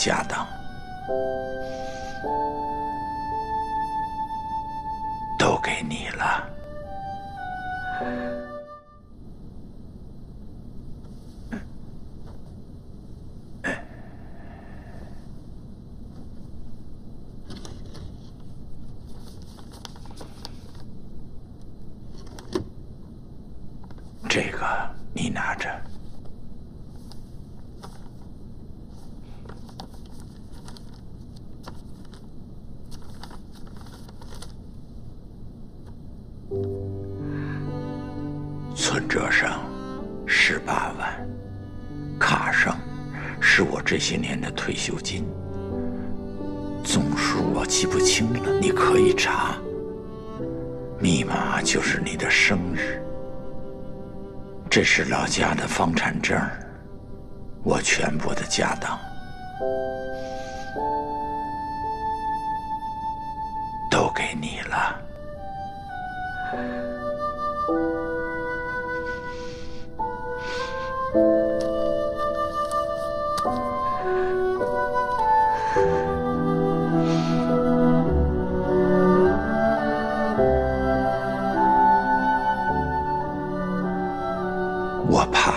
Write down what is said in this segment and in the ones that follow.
家当都给你了。这个你拿着。存折上十八万，卡上是我这些年的退休金，总数我记不清了，你可以查。密码就是你的生日。这是老家的房产证，我全部的家当都给你了。我怕，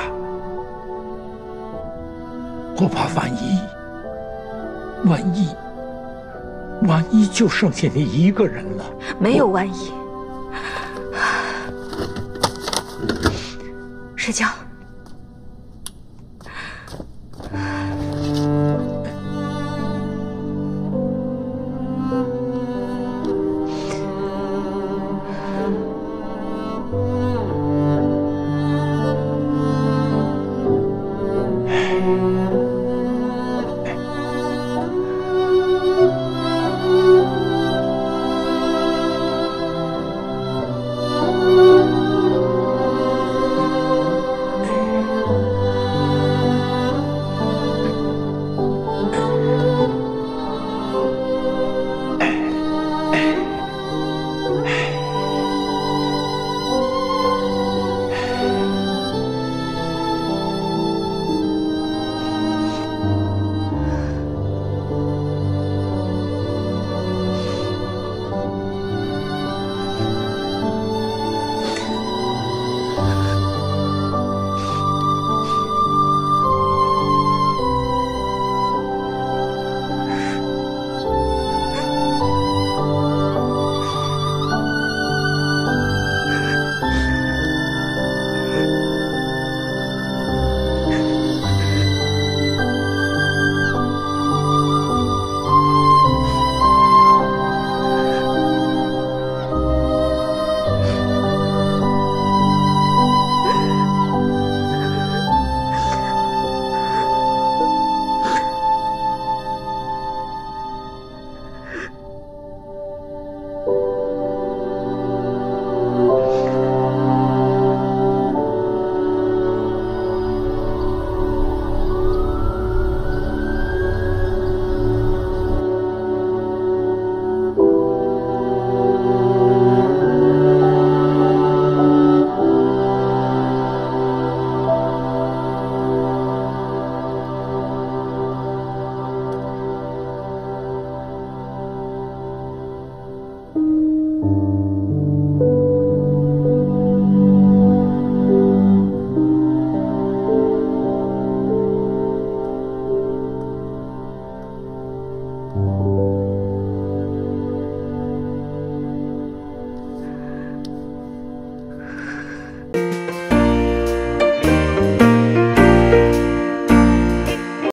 我怕万一，万一，万一就剩下你一个人了。没有万一。睡觉。